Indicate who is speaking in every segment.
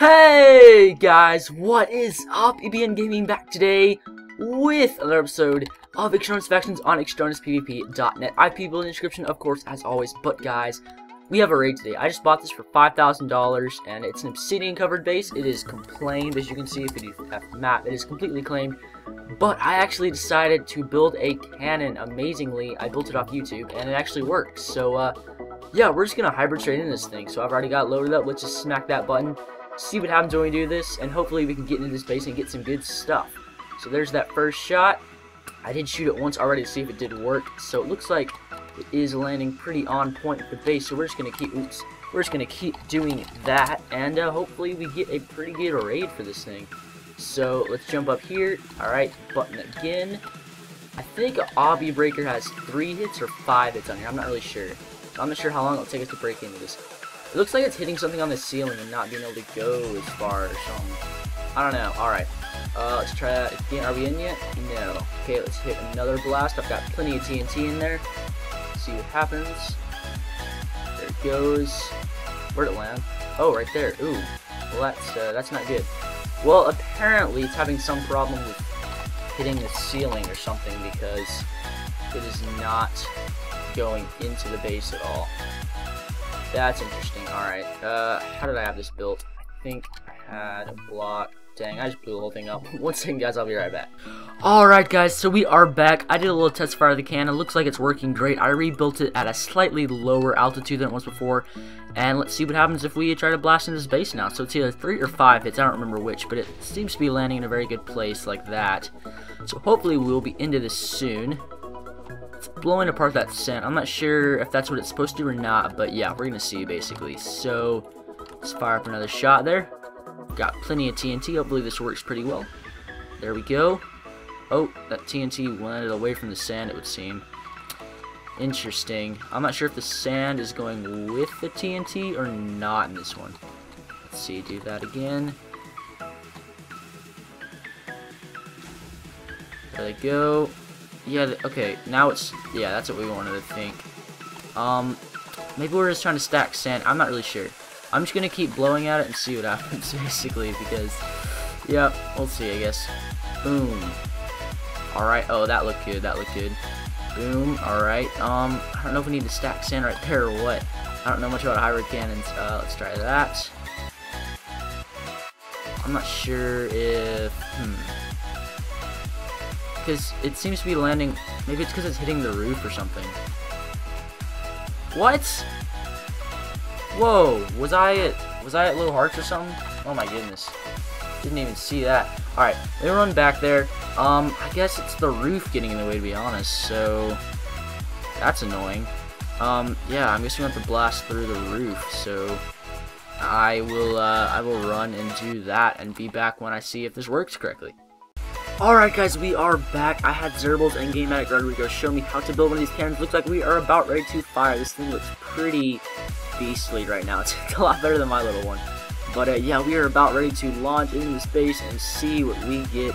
Speaker 1: Hey guys, what is up? EBN Gaming back today with another episode of Extronus Factions on ExtronusPvP.net. IP building description, of course, as always. But guys, we have a raid today. I just bought this for $5,000 and it's an obsidian covered base. It is claimed, as you can see if you have map, it is completely claimed. But I actually decided to build a cannon amazingly. I built it off YouTube and it actually works. So, uh, yeah, we're just gonna hybrid trade in this thing. So I've already got loaded up. Let's just smack that button see what happens when we do this, and hopefully we can get into this base and get some good stuff. So there's that first shot. I did shoot it once already to see if it did work, so it looks like it is landing pretty on point with the base, so we're just going to keep, oops, we're just going to keep doing that, and uh, hopefully we get a pretty good raid for this thing. So let's jump up here, alright, button again. I think Obby Breaker has three hits or five hits on here, I'm not really sure. I'm not sure how long it'll take us to break into this. It looks like it's hitting something on the ceiling and not being able to go as far or something. I don't know. Alright. Uh, let's try that again. Are we in yet? No. Okay, let's hit another blast. I've got plenty of TNT in there. Let's see what happens. There it goes. Where'd it land? Oh, right there. Ooh. Well, that's, uh, that's not good. Well, apparently it's having some problem with hitting the ceiling or something because it is not going into the base at all. That's interesting. Alright. Uh, how did I have this built? I think I had a block. Dang, I just blew the whole thing up. One second, guys. I'll be right back. Alright, guys. So we are back. I did a little test fire of the cannon. Looks like it's working great. I rebuilt it at a slightly lower altitude than it was before. And let's see what happens if we try to blast into this base now. So it's either three or five hits. I don't remember which, but it seems to be landing in a very good place like that. So hopefully we'll be into this soon. Blowing apart that scent. I'm not sure if that's what it's supposed to do or not, but yeah, we're gonna see basically. So let's fire up another shot there. Got plenty of TNT. Hopefully this works pretty well. There we go. Oh, that TNT landed away from the sand, it would seem. Interesting. I'm not sure if the sand is going with the TNT or not in this one. Let's see, do that again. There they go. Yeah, okay, now it's, yeah, that's what we wanted to think. Um, maybe we're just trying to stack sand. I'm not really sure. I'm just to keep blowing at it and see what happens, basically, because, yeah, we'll see, I guess. Boom. Alright, oh, that looked good, that looked good. Boom, alright, um, I don't know if we need to stack sand right there or what. I don't know much about hybrid cannons. Uh, let's try that. I'm not sure if, hmm, because it seems to be landing. Maybe it's because it's hitting the roof or something. What? Whoa! Was I at was I at Little Hearts or something? Oh my goodness! Didn't even see that. All right, let me run back there. Um, I guess it's the roof getting in the way to be honest. So that's annoying. Um, yeah, I'm guessing we have to blast through the roof. So I will uh, I will run and do that and be back when I see if this works correctly. Alright guys, we are back. I had Zerbles and GameMatic Rodrigo show me how to build one of these cannons. Looks like we are about ready to fire. This thing looks pretty beastly right now. It's a lot better than my little one. But uh, yeah, we are about ready to launch into space and see what we get.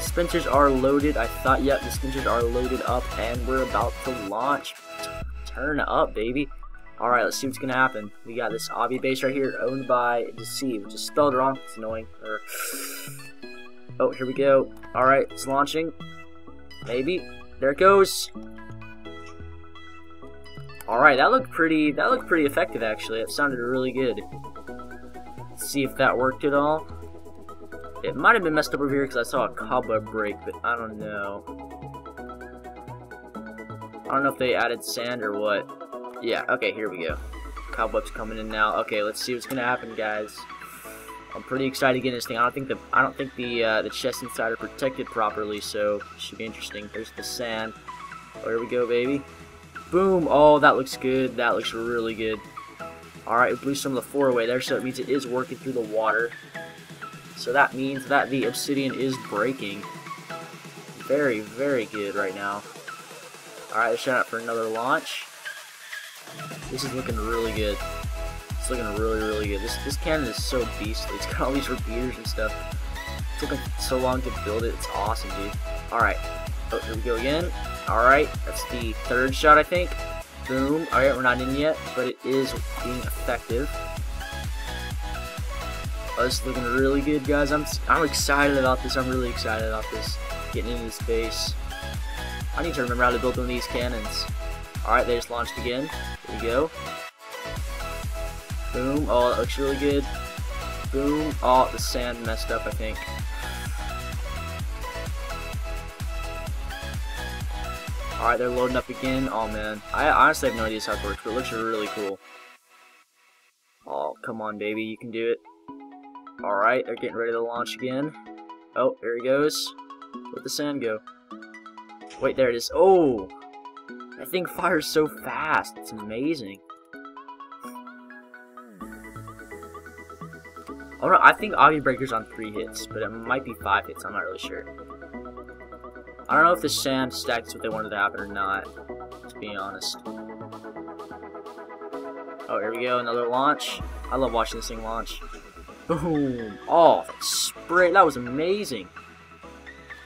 Speaker 1: Spinners are loaded. I thought, yep, the spinners are loaded up and we're about to launch. Turn up, baby. Alright, let's see what's gonna happen. We got this Obby base right here owned by Deceive, which is spelled wrong. It's annoying. Oh, here we go. Alright, it's launching. Maybe. There it goes. Alright, that looked pretty that looked pretty effective actually. It sounded really good. Let's see if that worked at all. It might have been messed up over here because I saw a cobweb break, but I don't know. I don't know if they added sand or what. Yeah, okay, here we go. Cobweb's coming in now. Okay, let's see what's gonna happen, guys. I'm pretty excited to get this thing. I don't think the I don't think the uh, the chests inside are protected properly, so should be interesting. There's the sand. Oh, here we go, baby. Boom! Oh, that looks good. That looks really good. Alright, it blew some of the floor away there, so it means it is working through the water. So that means that the obsidian is breaking. Very, very good right now. Alright, let's try out for another launch. This is looking really good. Looking really, really good. This this cannon is so beastly. It's got all these repeaters and stuff. It took them so long to build it. It's awesome, dude. Alright. Oh, here we go again. Alright, that's the third shot, I think. Boom. Alright, we're not in yet, but it is being effective. Oh, this is looking really good, guys. I'm I'm excited about this. I'm really excited about this. Getting into this base. I need to remember how to build one of these cannons. Alright, they just launched again. Here we go. Boom. Oh, that looks really good. Boom. Oh, the sand messed up, I think. Alright, they're loading up again. Oh, man. I honestly have no idea how it works, but it looks really cool. Oh, come on, baby. You can do it. Alright, they're getting ready to launch again. Oh, there he goes. Where'd the sand go? Wait, there it is. Oh! That thing fires so fast. It's amazing. Oh I think Obby Breaker's on three hits, but it might be five hits. I'm not really sure. I don't know if the sand stacks what they wanted to happen or not, to be honest. Oh, here we go, another launch. I love watching this thing launch. Boom! Oh, that spray, that was amazing.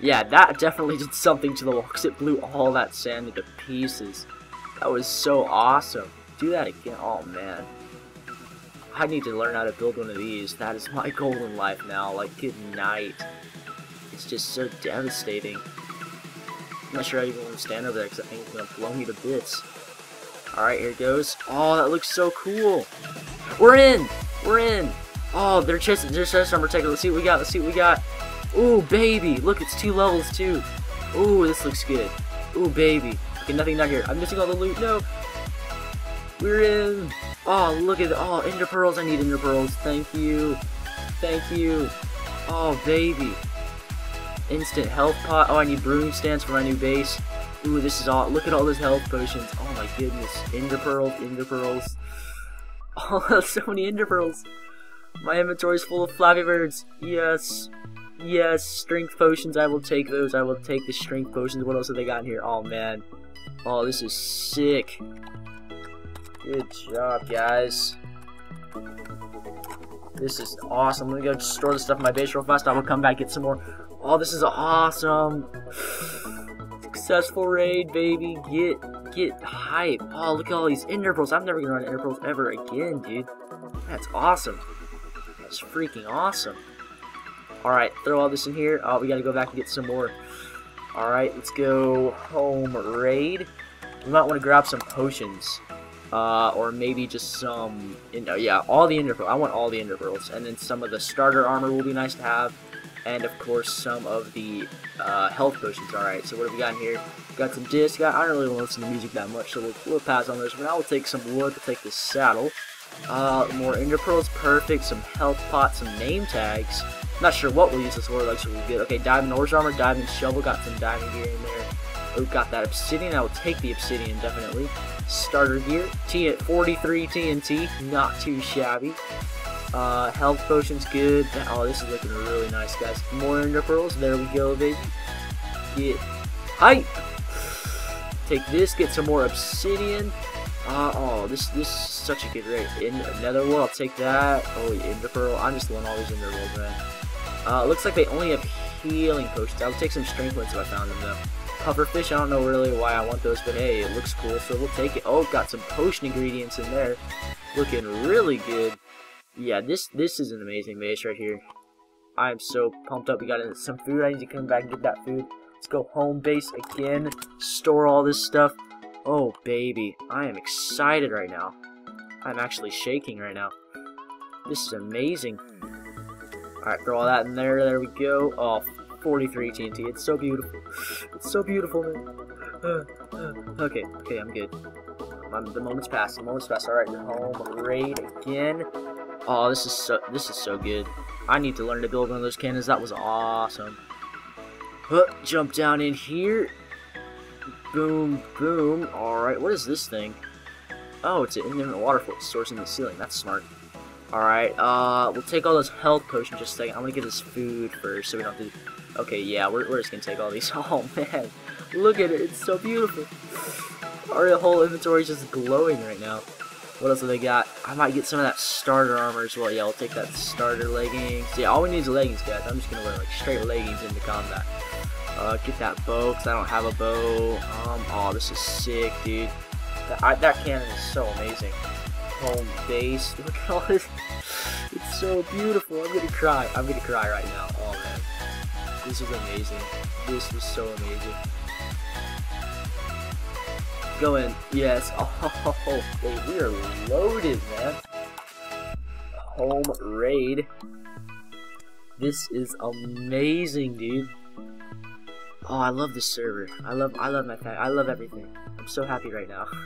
Speaker 1: Yeah, that definitely did something to the wall, because it blew all that sand into pieces. That was so awesome. Do that again, oh man. I need to learn how to build one of these. That is my goal in life now. Like, good night. It's just so devastating. I'm not sure I even want to stand over there because I think it's going to blow me to bits. Alright, here it goes. Oh, that looks so cool. We're in! We're in! Oh, they're chest, they're chest armor. Let's see what we got. Let's see what we got. Ooh, baby. Look, it's two levels, too. Ooh, this looks good. Ooh, baby. Okay, nothing down here. I'm missing all the loot. No. We're in. Oh, look at all Oh, ender pearls. I need ender pearls. Thank you. Thank you. Oh, baby. Instant health pot. Oh, I need brewing stands for my new base. Ooh, this is all. Look at all those health potions. Oh my goodness. Ender pearls. Ender pearls. Oh, so many ender pearls. My inventory is full of Flappy Birds. Yes. Yes. Strength potions. I will take those. I will take the strength potions. What else have they got in here? Oh, man. Oh, this is sick. Good job, guys. This is awesome. Let me go store the stuff in my base real fast. I will come back get some more. Oh, this is awesome. Successful raid, baby. Get get hype. Oh, look at all these ender pearls. I'm never gonna run ender pearls ever again, dude. That's awesome. That's freaking awesome. Alright, throw all this in here. Oh, we gotta go back and get some more. Alright, let's go home raid. We might want to grab some potions. Uh, or maybe just some, in, uh, yeah, all the ender pearls. I want all the ender pearls. And then some of the starter armor will be nice to have. And of course, some of the uh, health potions. Alright, so what have we got in here? Got some discs. I don't really want to listen to music that much, so we'll, we'll pass on those. But now we'll take some wood to take this saddle. Uh, more ender pearls, perfect. Some health pots, some name tags. Not sure what we'll use this for, like, really good. Okay, diamond horse armor, diamond shovel, got some diamond gear in there. Oh, got that obsidian. I will take the obsidian, definitely. Starter gear. T at 43 TNT. Not too shabby. Uh, health potions, good. Oh, this is looking really nice, guys. More ender pearls. There we go, baby. Get hype. Take this. Get some more obsidian. Uh, oh, this this is such a good rate. In another one, I'll take that. Oh, ender pearl. I'm just doing all these ender pearls, man. Uh, looks like they only have healing potions. I would take some strength ones if I found them, though. Pufferfish, I don't know really why I want those, but hey, it looks cool, so we'll take it. Oh, got some potion ingredients in there. Looking really good. Yeah, this this is an amazing base right here. I'm so pumped up. We got some food. I need to come back and get that food. Let's go home base again. Store all this stuff. Oh, baby. I am excited right now. I'm actually shaking right now. This is amazing. Alright, throw all that in there. There we go. Oh, 43 TNT. It's so beautiful. It's so beautiful, man. Okay, okay, I'm good. the moment's passed. The moment's passed. All right, home raid again. Oh, this is so this is so good. I need to learn to build one of those cannons. That was awesome. Uh, jump down in here. Boom, boom. All right, what is this thing? Oh, it's an infinite water source in the ceiling. That's smart. Alright, uh, we'll take all those health potions just a second. I'm gonna get this food first so we don't to Okay, yeah, we're, we're just gonna take all these. Oh, man. Look at it. It's so beautiful. Our whole inventory is just glowing right now. What else have they got? I might get some of that starter armor as well. Yeah, I'll take that starter leggings. Yeah, all we need is leggings, guys. I'm just gonna wear, like, straight leggings into combat. Uh, get that bow, because I don't have a bow. Um, oh, this is sick, dude. That, I, that cannon is so amazing. Home base. Look at all this. It's so beautiful. I'm gonna cry. I'm gonna cry right now. Oh man, this is amazing. This is so amazing. Go in. Yes. Oh, wait, we are loaded, man. Home raid. This is amazing, dude. Oh, I love this server. I love, I love my. I love everything. I'm so happy right now.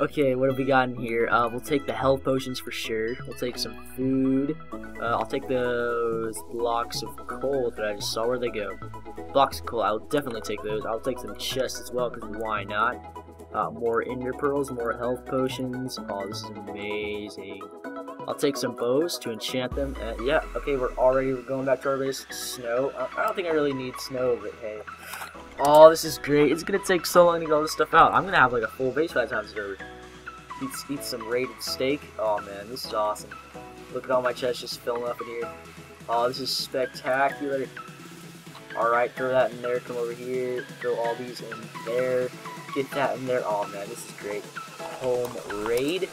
Speaker 1: okay, what have we got in here? Uh, we'll take the health potions for sure. We'll take some food. Uh, I'll take those blocks of coal that I just saw. Where they go? Blocks of coal. I'll definitely take those. I'll take some chests as well, because why not? Uh, more ender pearls, more health potions. Oh, this is amazing. I'll take some bows to enchant them. Uh, yeah, okay, we're already going back to our base. Snow. I don't think I really need snow, but hey. Oh, this is great. It's gonna take so long to get all this stuff out. I'm gonna have like a full base by the time it's over. Eat, eat some rated steak. Oh man, this is awesome. Look at all my chests just filling up in here. Oh, this is spectacular. Alright, throw that in there. Come over here. Throw all these in there. Get that in there. Oh man, this is great. Home raid.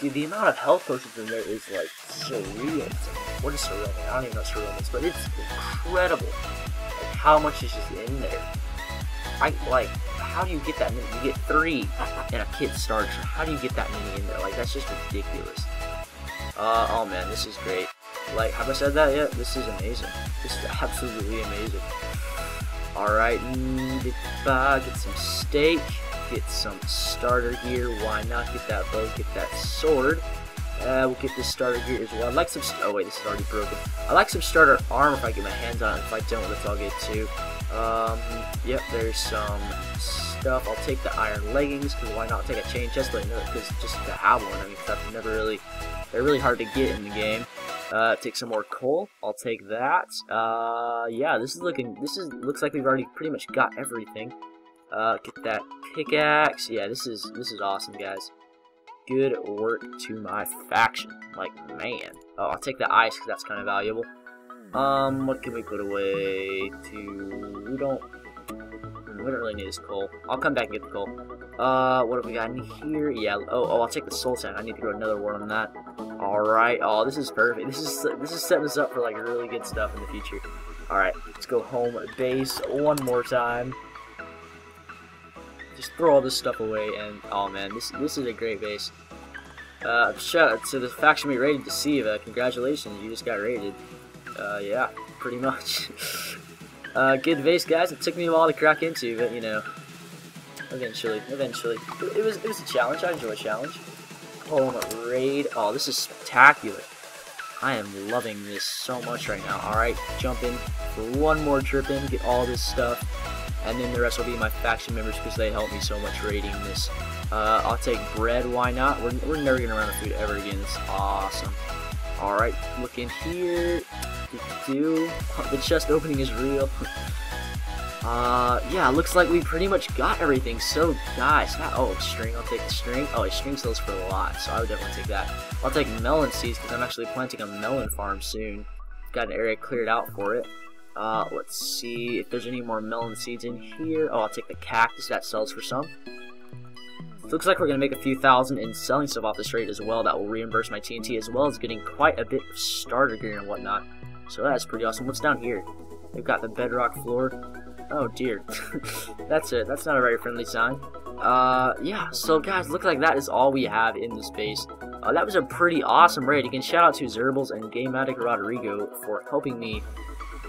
Speaker 1: Dude, the amount of health potions in there is like surreal. What is surreal? I don't even know what surreal means, but it's incredible. Like how much is just in there. I like how do you get that many? You get three in a kit starter. How do you get that many in there? Like that's just ridiculous. Uh oh man, this is great. Like have I said that yet? This is amazing. This is absolutely amazing. Alright, get, get some steak get some starter gear. Why not get that bow, get that sword. Uh, we'll get this starter gear as well. I'd like some, oh wait, this is already broken. I like some starter armor if I get my hands on it. If I don't, that's all get too. Um, yep, there's some stuff. I'll take the iron leggings, because why not take a chain chest? Like, because just to have one, I mean, that's never really, they're really hard to get in the game. Uh, take some more coal. I'll take that. Uh, yeah, this is looking, this is, looks like we've already pretty much got everything. Uh, get that pickaxe. Yeah, this is this is awesome, guys. Good work to my faction. Like, man. Oh, I'll take the ice because that's kind of valuable. Um, what can we put away to... We don't... We don't really need this coal. I'll come back and get the coal. Uh, what have we got in here? Yeah, oh, oh, I'll take the soul sand. I need to grow another one on that. Alright, oh, this is perfect. This is, this is setting us up for, like, really good stuff in the future. Alright, let's go home base one more time just throw all this stuff away, and oh man, this this is a great base. Uh, shout out to the faction we raided, Deceive. congratulations, you just got raided. Uh, yeah, pretty much. uh, good base, guys. It took me a while to crack into, but you know, eventually, eventually, it was it was a challenge. I enjoy a challenge. Home raid. Oh, this is spectacular. I am loving this so much right now. Alright, jump in for one more trip in, get all this stuff and then the rest will be my faction members because they help me so much raiding this. Uh, I'll take bread, why not? We're, we're never going to run out of food ever again. It's awesome. Alright, look in here. Do The chest opening is real. uh, yeah, looks like we pretty much got everything. So, guys, not, oh, string, I'll take the string. Oh, string sells for a lot, so I would definitely take that. I'll take melon seeds because I'm actually planting a melon farm soon. Got an area cleared out for it. Uh, let's see if there's any more melon seeds in here. Oh, I'll take the cactus. That sells for some. Looks like we're going to make a few thousand in selling stuff off this rate as well. That will reimburse my TNT as well as getting quite a bit of starter gear and whatnot. So that's pretty awesome. What's down here? We've got the bedrock floor. Oh dear. that's it. That's not a very friendly sign. Uh, yeah, so guys, look like that is all we have in this base. Uh, that was a pretty awesome raid. Again, shout out to Zerbles and GameMatic Rodrigo for helping me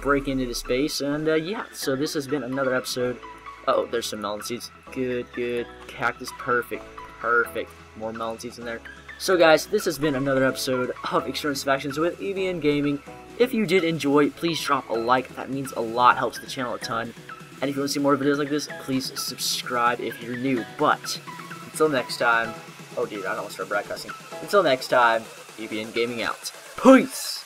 Speaker 1: break into the space. And uh, yeah, so this has been another episode. oh, there's some melon seeds. Good, good. Cactus, perfect, perfect. More melon seeds in there. So guys, this has been another episode of Extronus Factions with EBN Gaming. If you did enjoy, please drop a like. That means a lot, helps the channel a ton. And if you want to see more videos like this, please subscribe if you're new. But, until next time, oh dude, I don't want to start broadcasting. Until next time, EBN Gaming out. Peace!